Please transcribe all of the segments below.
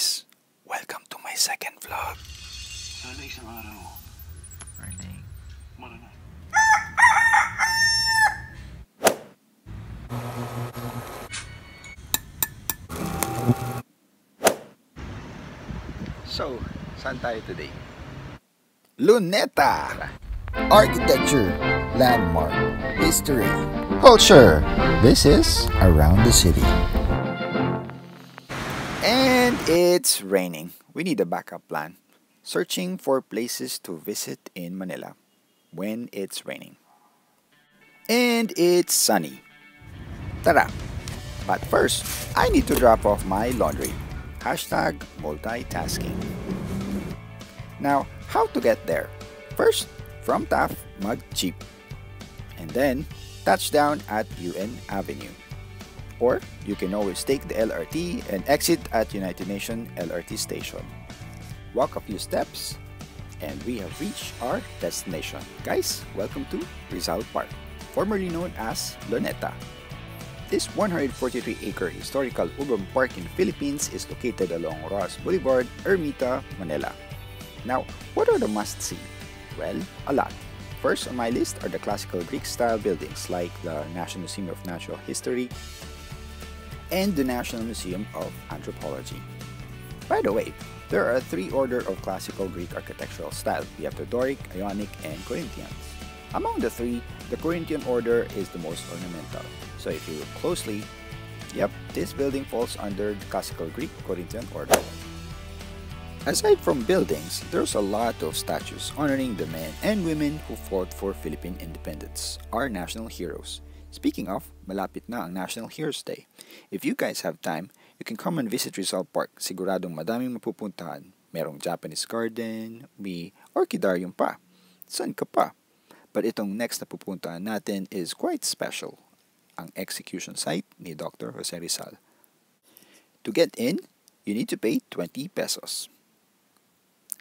Guys, welcome to my second vlog. Sana isang araw, Morning. maranasan. So, saan tayo today? Luneta! Architecture, landmark, history, culture. This is around the city. It's raining. We need a backup plan. Searching for places to visit in Manila when it's raining. And it's sunny. Tara! But first, I need to drop off my laundry. Hashtag multitasking. Now, how to get there? First, from Taft, mag jeep. And then, touchdown at UN Avenue. Or, you can always take the LRT and exit at United Nations LRT station. Walk a few steps, and we have reached our destination. Guys, welcome to Rizal Park, formerly known as Luneta. This 143-acre historical urban park in the Philippines is located along Roxas Boulevard, Ermita, Manila. Now, what are the must-see? Well, a lot. First on my list are the classical Greek-style buildings like the National Museum of Natural History and the National Museum of Anthropology. By the way, there are three order of classical Greek architectural style. We have the Doric, Ionic, and Corinthians. Among the three, the Corinthian order is the most ornamental. So if you look closely, yep, this building falls under the classical Greek Corinthian order. Aside from buildings, there's a lot of statues honoring the men and women who fought for Philippine independence, our national heroes. Speaking of, malapit na ang National Heroes Day. If you guys have time, you can come and visit Rizal Park. Siguradong madaming mapupuntahan. Merong Japanese garden, may orchidarium pa. San ka pa? But itong next na pupuntahan natin is quite special. Ang execution site ni Dr. Jose Rizal. To get in, you need to pay 20 pesos.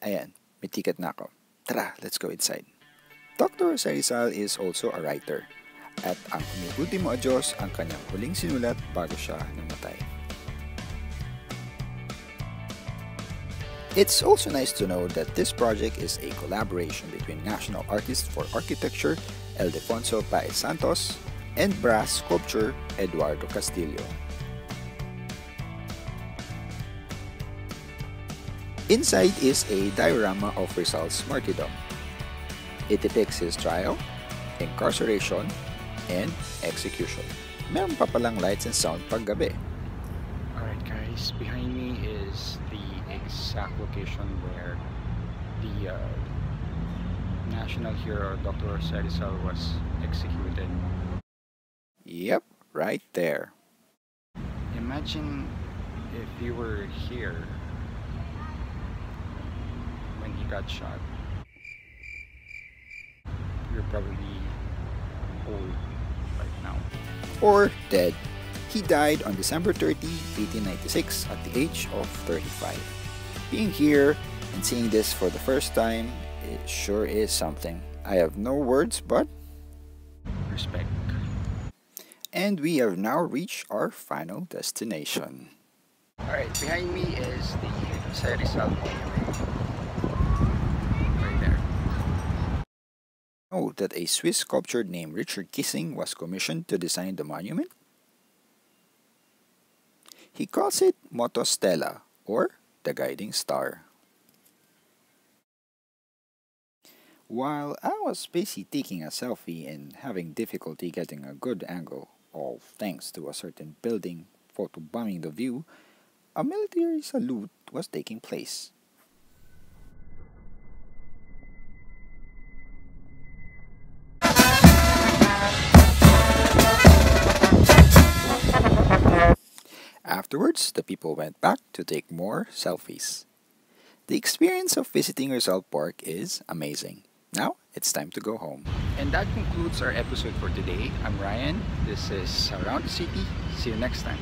Ayan, may ticket na ako. Tara, let's go inside. Dr. Jose Rizal is also a writer. At ang Mi Último Adiós ang kanyang huling sinulat bago siya namatay. It's also nice to know that this project is a collaboration between National Artist for Architecture Ildefonso Paez Santos and brass sculptor Eduardo Castrillo. Inside is a diorama of Rizal's martyrdom. It depicts his trial, incarceration, and execution. Meron pa palang lights and sound paggabi. Alright guys, behind me is the exact location where the uh, national hero Dr. Jose Rizal was executed. Yep, right there. Imagine if you were here when he got shot. You're probably old now. Or dead. He died on December 30, 1896 at the age of 35. Being here and seeing this for the first time, it sure is something. I have no words but Respect. and we have now reached our final destination. Alright, behind me is the Jose Rizal Monument. Right there. Know that a Swiss sculptor named Richard Kissling was commissioned to design the monument? He calls it Motto Stella or the guiding star. While I was busy taking a selfie and having difficulty getting a good angle, all thanks to a certain building photobombing the view, a military salute was taking place. Afterwards, the people went back to take more selfies. The experience of visiting Rizal Park is amazing. Now, it's time to go home. And that concludes our episode for today. I'm Ryan. This is Around the City. See you next time.